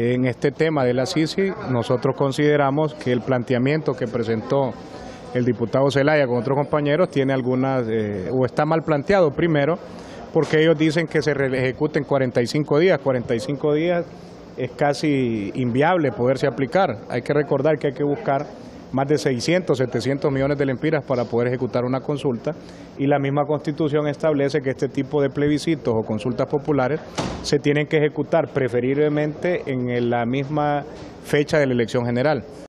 En este tema de la CICI, nosotros consideramos que el planteamiento que presentó el diputado Zelaya con otros compañeros tiene algunas, eh, o está mal planteado primero, porque ellos dicen que se ejecuten 45 días, 45 días es casi inviable poderse aplicar. Hay que recordar que hay que buscar más de 600, 700 millones de lempiras para poder ejecutar una consulta y la misma constitución establece que este tipo de plebiscitos o consultas populares se tienen que ejecutar preferiblemente en la misma fecha de la elección general.